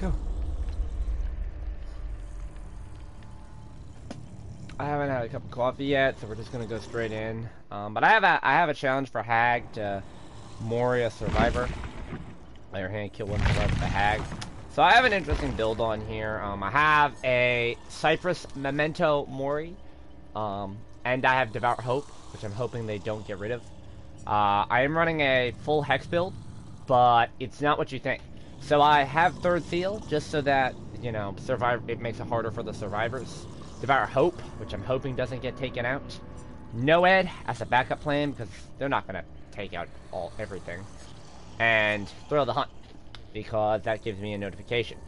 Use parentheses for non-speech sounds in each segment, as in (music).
Go. I haven't had a cup of coffee yet, so we're just gonna go straight in. Um, but I have a I have a challenge for Hag to Mori a survivor. Let your hand kill one survivor the Hag. So I have an interesting build on here. Um, I have a Cypress Memento Mori, um, and I have Devour Hope, which I'm hoping they don't get rid of. Uh, I am running a full Hex build, but it's not what you think. So I have Third Seal, just so that, you know, survive. it makes it harder for the survivors. Devour Hope, which I'm hoping doesn't get taken out. Noed as a backup plan, because they're not going to take out all everything. And Thrill the Hunt, because that gives me a notification.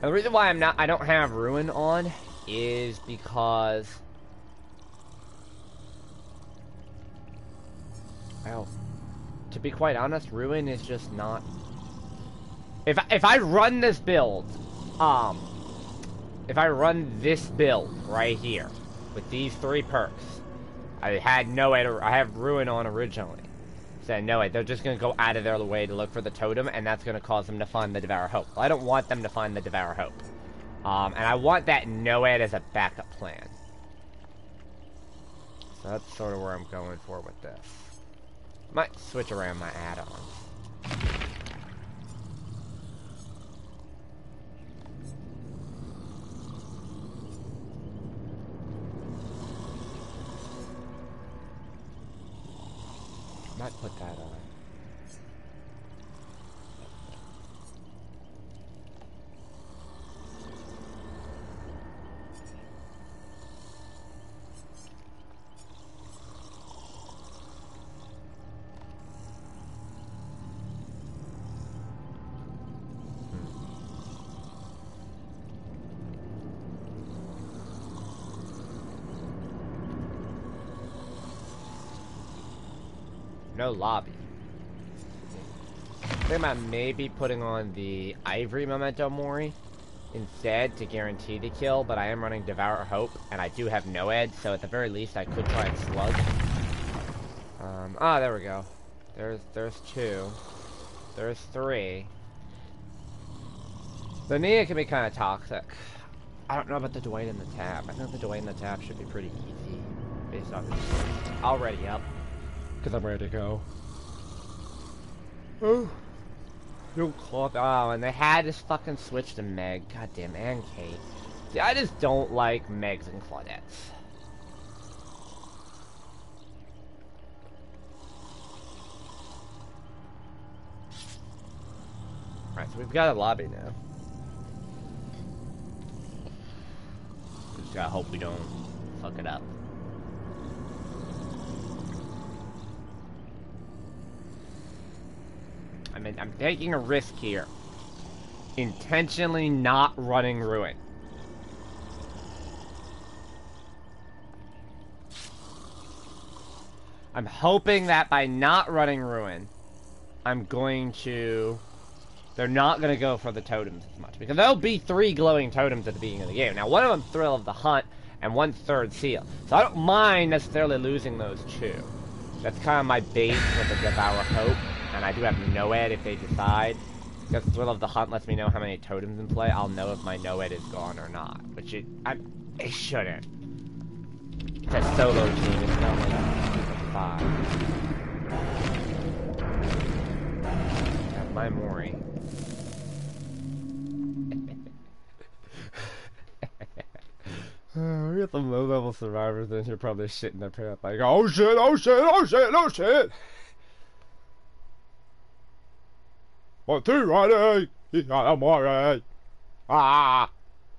And the reason why I'm not, I don't have Ruin on is because. Well, to be quite honest, Ruin is just not. If if I run this build, um, if I run this build right here with these three perks, I had no. I have Ruin on originally said, no way, they're just going to go out of their way to look for the totem, and that's going to cause them to find the Devour Hope. Well, I don't want them to find the Devour Hope. Um, and I want that Noed as a backup plan. So that's sort of where I'm going for with this. Might switch around my add-ons. Might put that on. No lobby. Think I may be putting on the Ivory Memento Mori instead to guarantee the kill, but I am running Devour Hope, and I do have Noed, so at the very least I could try and slug. Um, ah, there we go. There's, there's two. There's three. The Nea can be kind of toxic. I don't know about the Dwayne and the Tapp. I think the Dwayne and the Tapp should be pretty easy, based off his already up. Because I'm ready to go. Oh. No cloth. Oh, and they had to fucking switch to Meg. Goddamn, and Kate. See, I just don't like Megs and Claudettes. Alright, so we've got a lobby now. Just gotta hope we don't fuck it up. I mean, I'm taking a risk here. Intentionally not running Ruin. I'm hoping that by not running Ruin, I'm going to... They're not going to go for the totems as much. Because there'll be three glowing totems at the beginning of the game. Now, one of them Thrill of the Hunt, and one Third Seal. So I don't mind necessarily losing those two. That's kind of my base for the Devour Hope. And I do have Noed if they decide. Because Thrill of the Hunt lets me know how many totems in play. I'll know if my Noed is gone or not. Which it, I, it shouldn't. It's a solo team. It's not like five. My Mori. (laughs) Uh, we got some low-level survivors in here probably shitting their pants like, oh shit, oh shit, oh shit, oh shit! One, two, ready! I'm! Ah!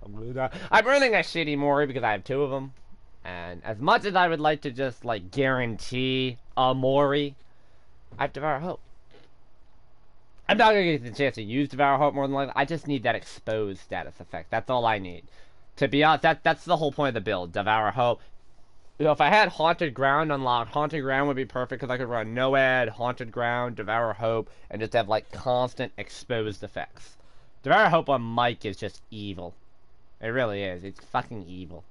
I'm, running a shitty Mori because I have two of them. And as much as I would like to just, like, guarantee a Mori, I have Devour Hope. I'm not gonna get the chance to use Devour Hope more than likely. I just need that exposed status effect. That's all I need. To be honest, that that's the whole point of the build. Devour Hope. You know, if I had Haunted Ground unlocked, Haunted Ground would be perfect because I could run Noed, Haunted Ground, Devour Hope, and just have like constant exposed effects. Devour Hope on Mike is just evil. It really is. It's fucking evil.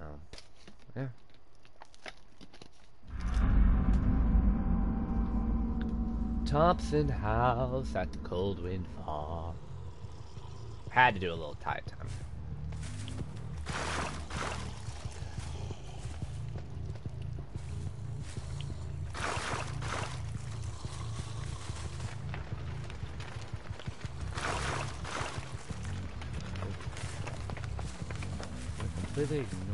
Um, yeah. Thompson house at the cold wind fall. Had to do a little tie time. Completely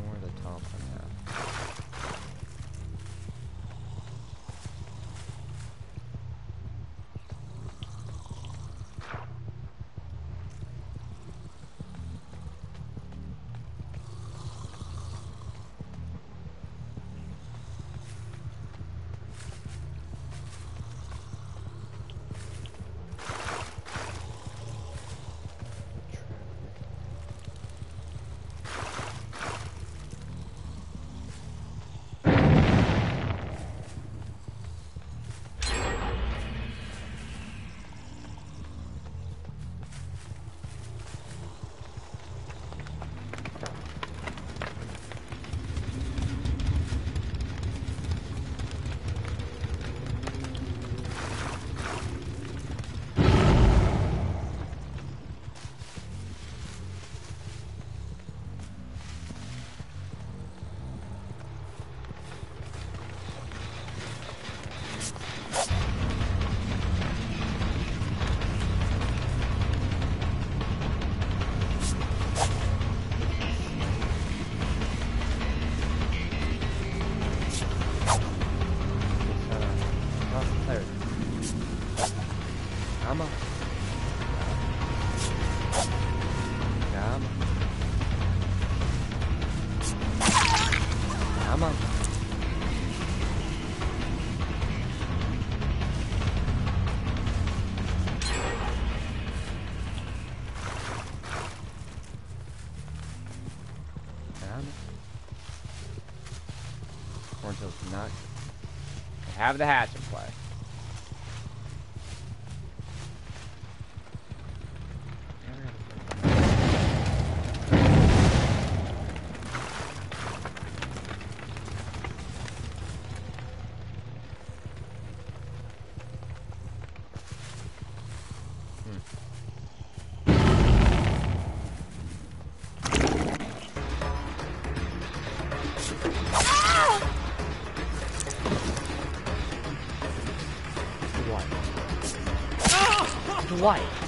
have the hatch in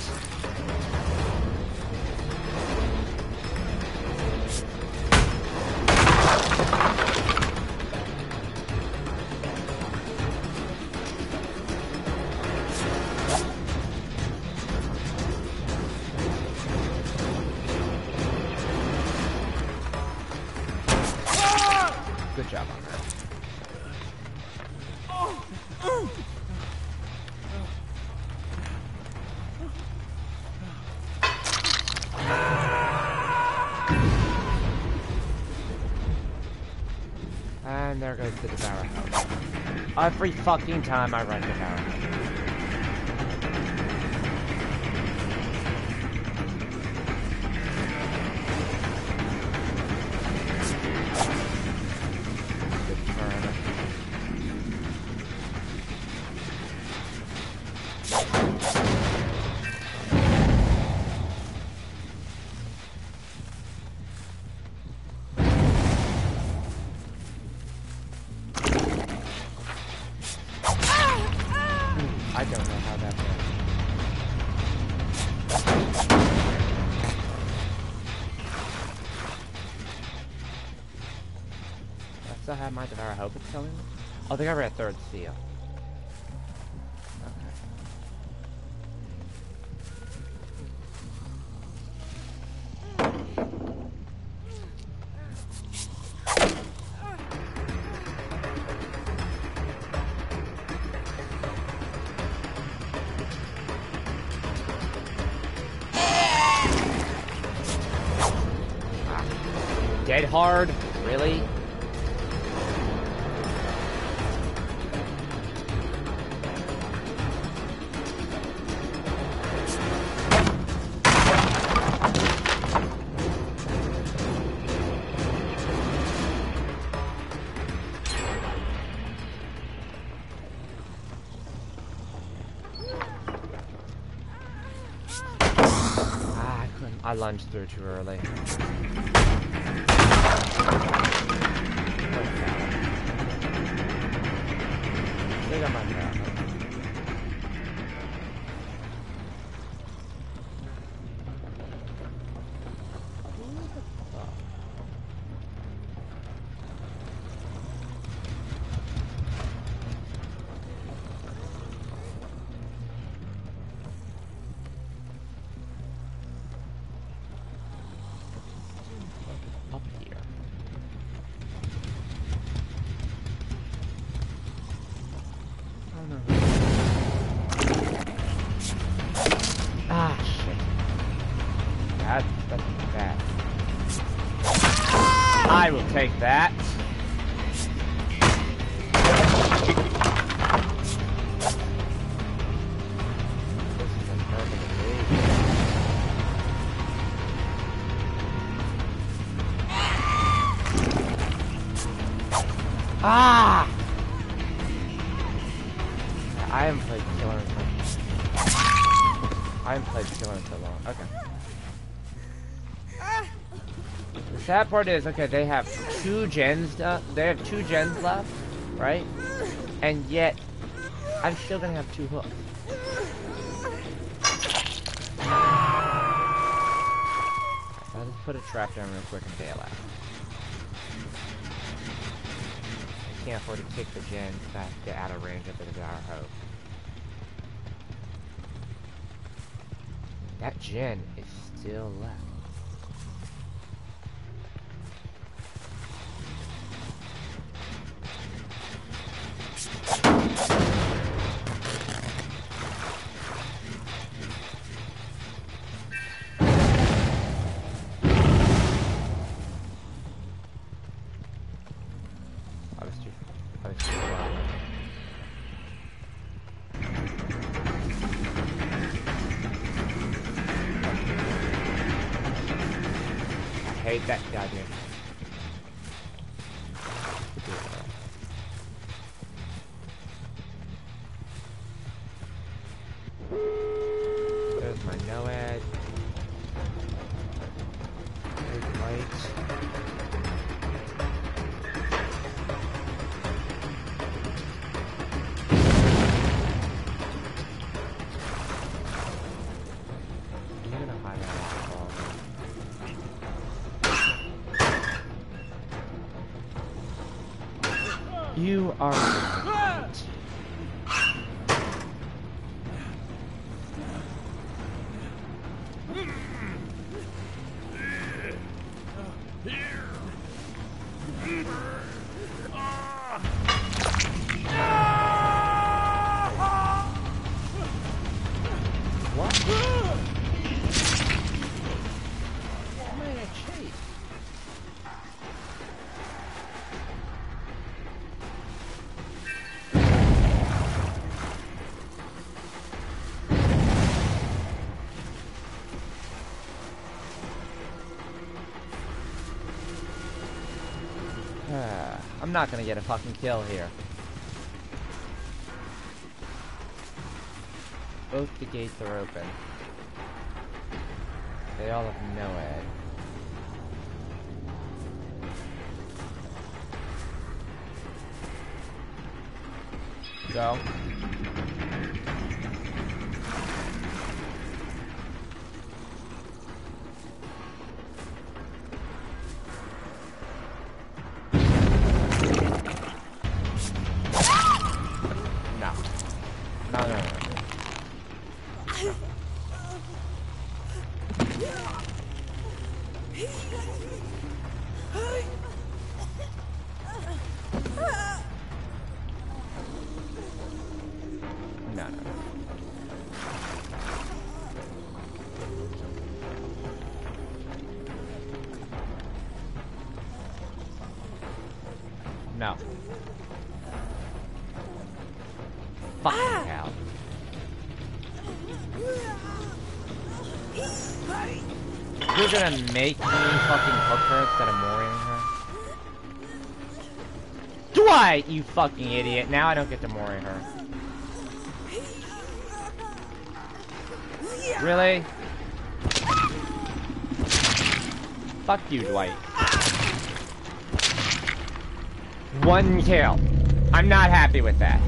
Every fucking time I run Devour House. I might have ever hoped it's coming. Oh, I think I read third seal. I lunged through too early. Ah! I haven't played Killer in so I haven't played Killer in so long. Okay. The sad part is, okay, they have two gens. Uh, they have two gens left, right? And yet, I'm still gonna have two hooks. I'll just put a trap down real quick and bail out. Can't afford to kick the gen back get out of range of the our hope. That gen is still left. That goddamn. Not gonna get a fucking kill here. Both the gates are open. They all have no ad. Go. No, You're gonna make me fucking hook her instead of mooring her? I, you fucking idiot? Now I don't get to mooring her. Really? Fuck you, Dwight. One kill. I'm not happy with that.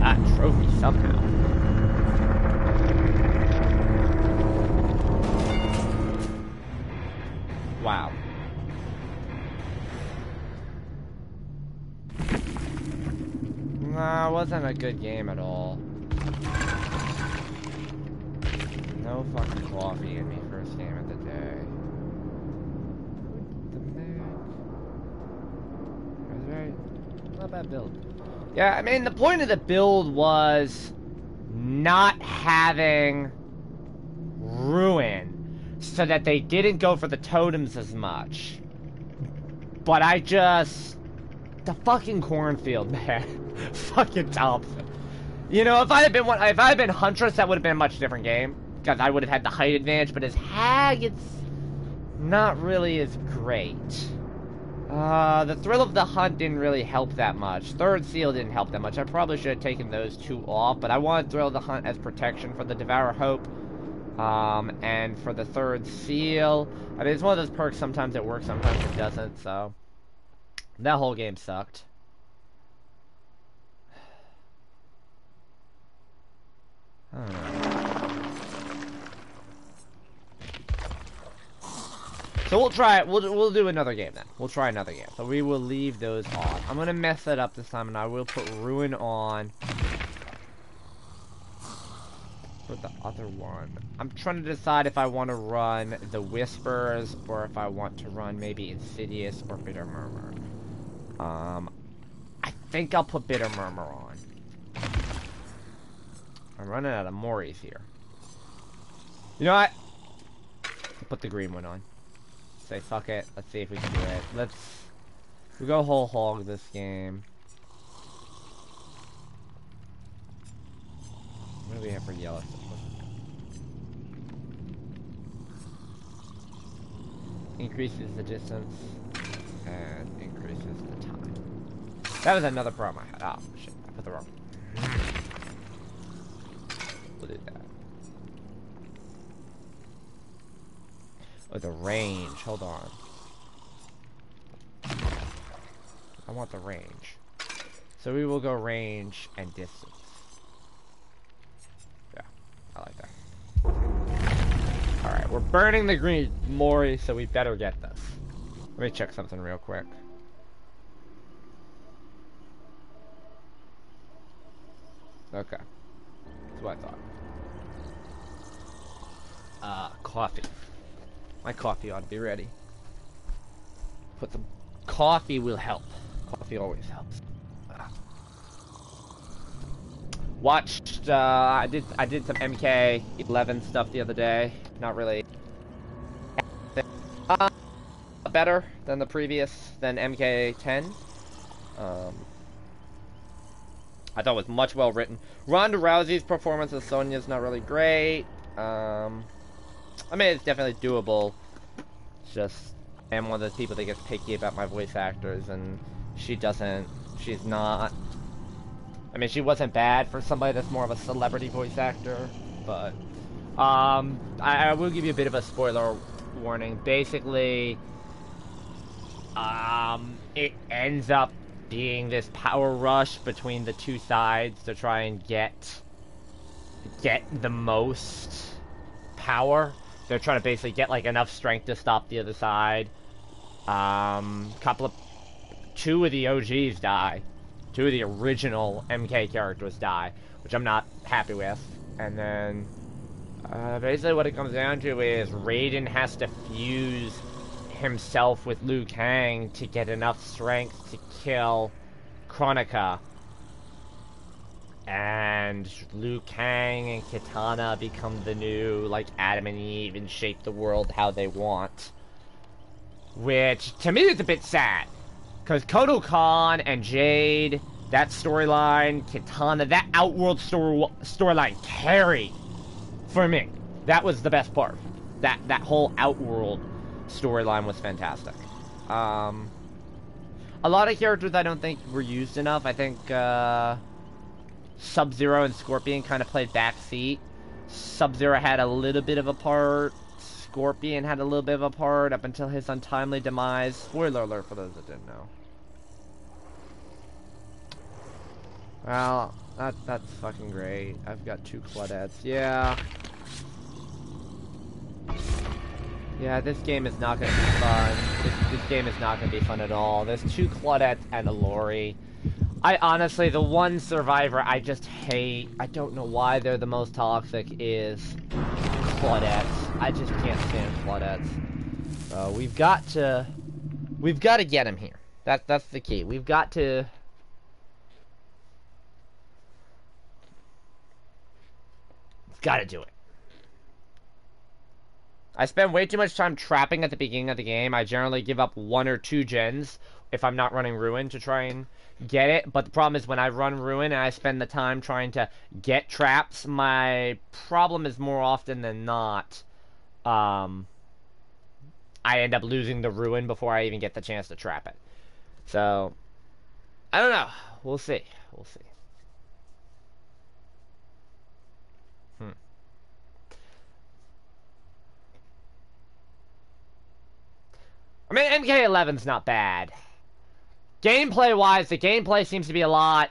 Ah, trophy somehow. Nah, wasn't a good game at all. No fucking coffee in me first game of the day. The That's right. Not bad build. Yeah, I mean, the point of the build was not having ruin so that they didn't go for the totems as much. But I just... The fucking cornfield, (laughs) man. (laughs) fucking Thompson. You know, if I had been one, if I had been Huntress, that would have been a much different game. Because I would have had the height advantage, but as Hag, it's not really as great. Uh, the thrill of the hunt didn't really help that much. Third seal didn't help that much. I probably should have taken those two off, but I wanted thrill of the hunt as protection for the Devour Hope. Um, and for the third seal, I mean, it's one of those perks, sometimes it works, sometimes it doesn't, so... That whole game sucked. So we'll try it. We'll, we'll do another game then. We'll try another game. So we will leave those on. I'm going to mess that up this time, and I will put Ruin on for the other one. I'm trying to decide if I want to run the Whispers or if I want to run maybe Insidious or Bitter Murmur. Um, I think I'll put Bitter Murmur on. I'm running out of Moris here. You know what? Put the green one on. Say fuck it. Let's see if we can do it. Let's we go whole hog this game. What do we have for yellow? Increases the distance and increases the time. That was another problem I had. Oh shit, I put the wrong. We'll do that. Oh, the range. Hold on. I want the range. So we will go range and distance. Yeah, I like that. Alright, we're burning the green Mori, so we better get this. Let me check something real quick. Okay. That's what I thought. Uh, coffee. My coffee ought to be ready. Put some... Coffee will help. Coffee always helps. Watched, uh, I did, I did some MK11 stuff the other day. Not really. Uh, better than the previous, than MK10. Um, I thought it was much well written. Ronda Rousey's performance as Sonya's not really great. Um, I mean, it's definitely doable. It's just, I'm one of those people that gets picky about my voice actors, and she doesn't, she's not I mean, she wasn't bad for somebody that's more of a celebrity voice actor, but um, I, I will give you a bit of a spoiler warning. Basically, um, it ends up being this power rush between the two sides to try and get get the most power. They're trying to basically get like enough strength to stop the other side. Um, couple of two of the OGs die two of the original MK characters die, which I'm not happy with. And then, uh, basically what it comes down to is Raiden has to fuse himself with Liu Kang to get enough strength to kill Kronika. And Liu Kang and Kitana become the new, like, Adam and Eve and shape the world how they want. Which, to me, is a bit sad. Because Kotal Khan and Jade, that storyline, Kitana, that Outworld story storyline carried for me. That was the best part. That that whole Outworld storyline was fantastic. Um, a lot of characters I don't think were used enough. I think uh, Sub-Zero and Scorpion kind of played backseat. Sub-Zero had a little bit of a part. Scorpion had a little bit of a part up until his untimely demise. Spoiler alert for those that didn't know. Well, that that's fucking great. I've got two Claudettes. Yeah. Yeah, this game is not gonna be fun. This, this game is not gonna be fun at all. There's two Claudettes and a Laurie. I honestly, the one survivor I just hate, I don't know why they're the most toxic, is Claudettes. I just can't stand Claudettes. So we've got to, we've got to get him here. That, that's the key. We've got to... Got to do it. I spend way too much time trapping at the beginning of the game. I generally give up one or two gens if I'm not running Ruin to try and get it. But the problem is when I run Ruin and I spend the time trying to get traps, my problem is more often than not, um, I end up losing the Ruin before I even get the chance to trap it. So, I don't know. We'll see. We'll see. I mean, MK11's not bad. Gameplay-wise, the gameplay seems to be a lot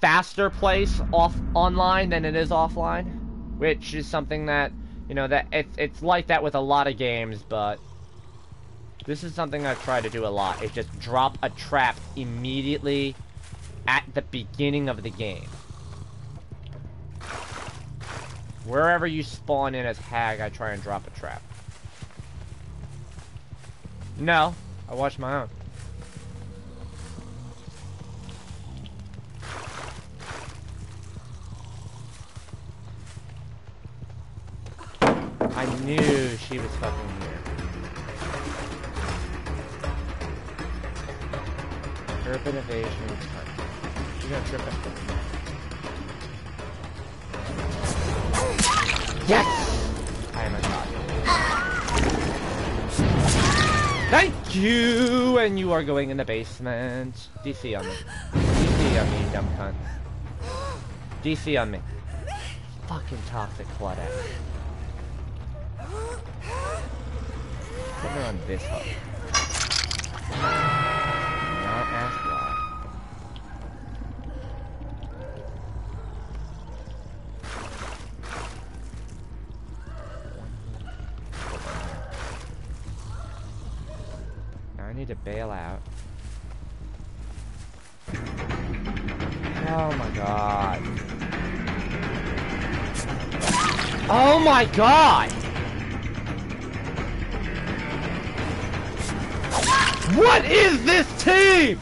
faster place off online than it is offline, which is something that, you know, that it's it's like that with a lot of games, but this is something I try to do a lot. Is just drop a trap immediately at the beginning of the game. Wherever you spawn in as Hag, I try and drop a trap. No, I watched my own. I knew she was fucking here. Urban evasion. You're gonna trip it. Yes! Thank you! And you are going in the basement. DC on me. DC on me, dumb cunt. DC on me. Fucking toxic Claudette. Put her on this hook. My god! What is this team?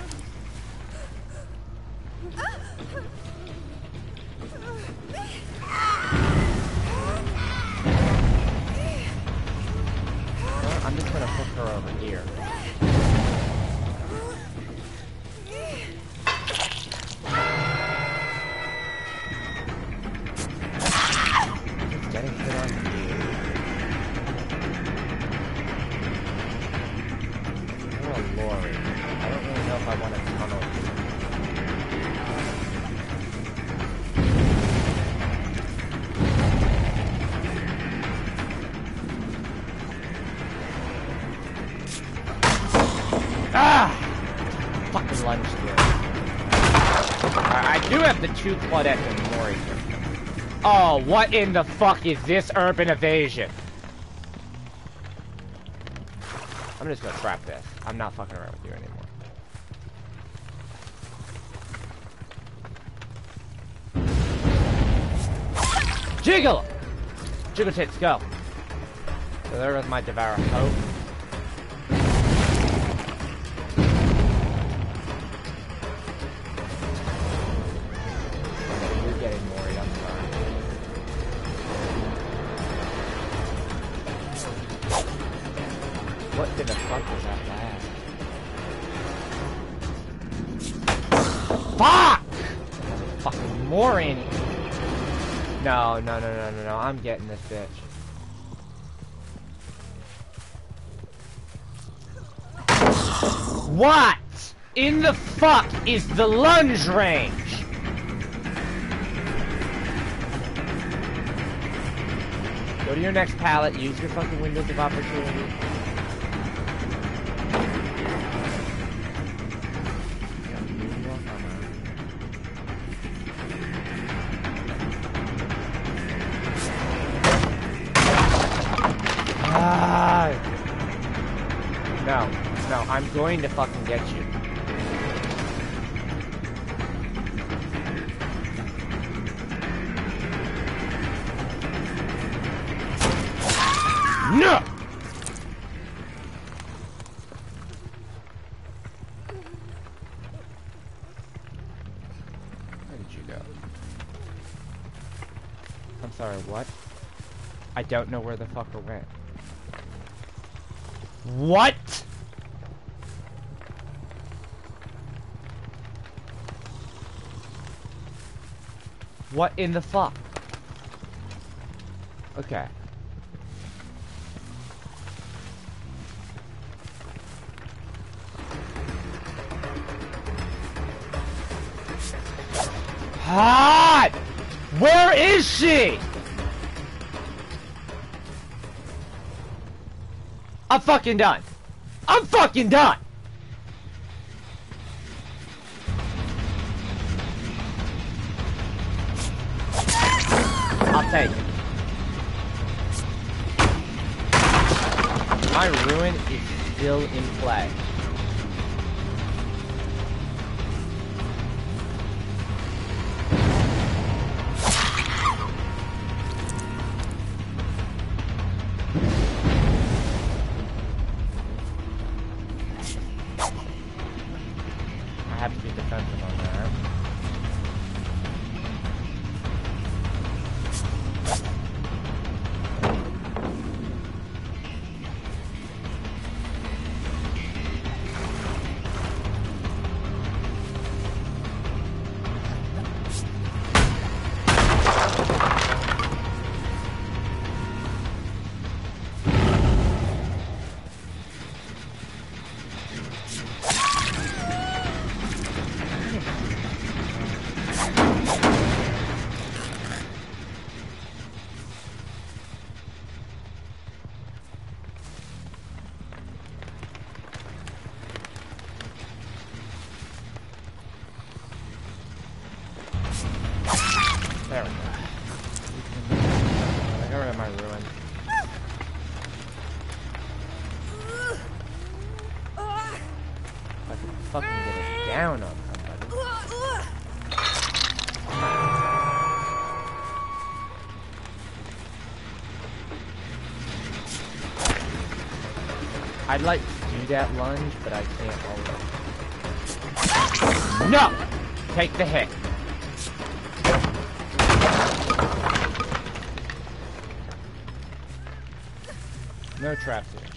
Mori Oh, what in the fuck is this urban evasion? I'm just gonna trap this. I'm not fucking around with you anymore. Jiggle! Jiggle tits, go. So there goes my Devour Hope. No, no, no, no, no. I'm getting this bitch. What in the fuck is the lunge range? Go to your next pallet. Use your fucking windows of opportunity. No, I'm going to fucking get you. No! Where did you go? I'm sorry, what? I don't know where the fucker went. What? What in the fuck? Okay. Hot! Where is she? I'm fucking done. I'm fucking done. My ruin is still in play. I'd like to do that lunge, but I can't always. No! Take the hit. No traps here.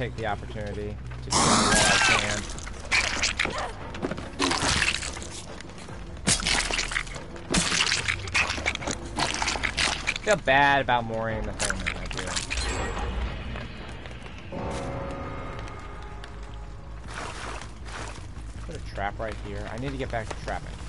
Take the opportunity to do what I can. feel bad about mooring the thing I trap right here. I need to get back to trapping.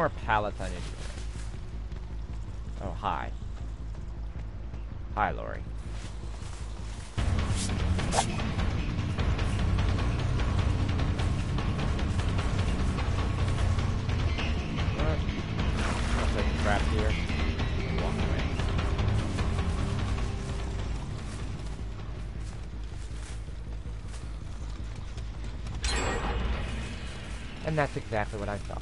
More pallets I need to Oh, hi. Hi, Laurie. And that's exactly what I thought.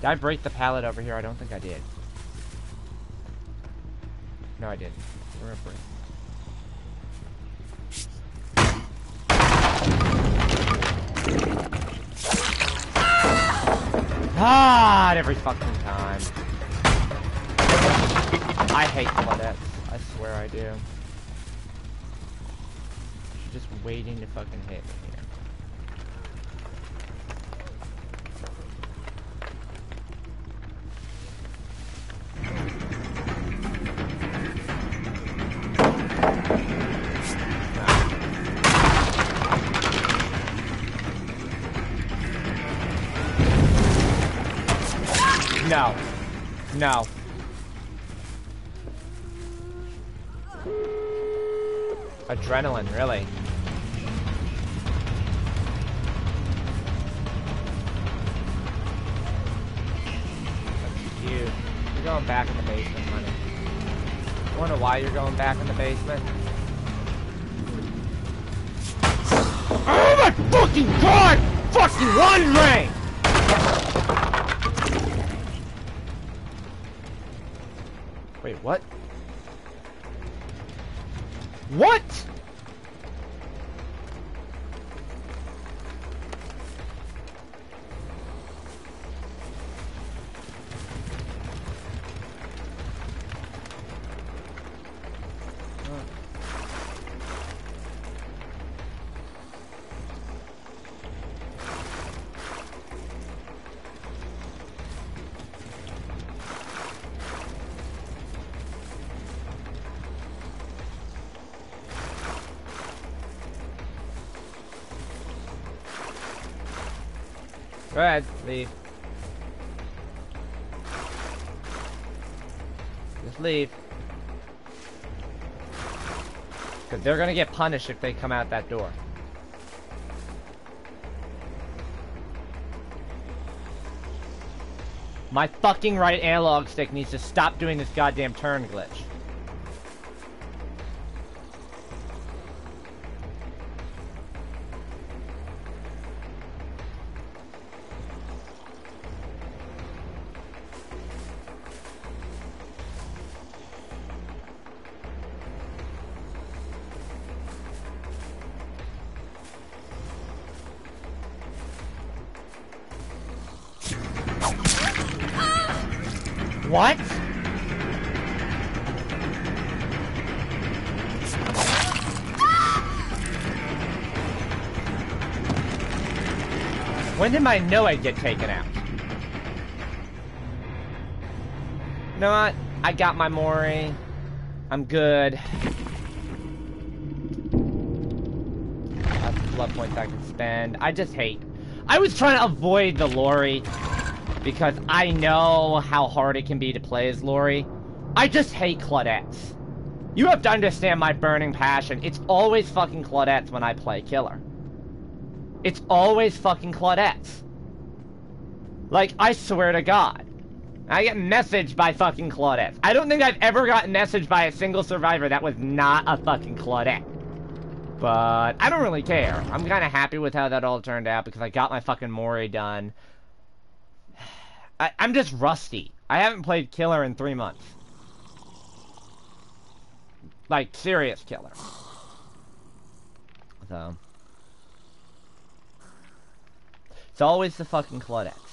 Did I break the pallet over here? I don't think I did. No, I didn't. We're gonna break. Ah, every fucking time. I hate Claudettes. I swear I do. She's just waiting to fucking hit me. No. Adrenaline, really. You're going back in the basement, honey. I wonder why you're going back in the basement. Oh my fucking god! Fucking one ring! Wait, what? What? Ahead, leave. Just leave. Because they're gonna get punished if they come out that door. My fucking right analog stick needs to stop doing this goddamn turn glitch. When know I'd get taken out? You know what? I got my Mori. I'm good. That's blood points I can spend. I just hate. I was trying to avoid the Laurie because I know how hard it can be to play as Laurie. I just hate Claudettes. You have to understand my burning passion. It's always fucking Claudettes when I play Killer. It's always fucking Claudettes. Like, I swear to God. I get messaged by fucking Claudettes. I don't think I've ever gotten messaged by a single survivor that was not a fucking Claudette. But, I don't really care. I'm kind of happy with how that all turned out because I got my fucking Mori done. (sighs) I, I'm just rusty. I haven't played Killer in three months. Like, serious Killer. So... It's always the fucking Claudettes.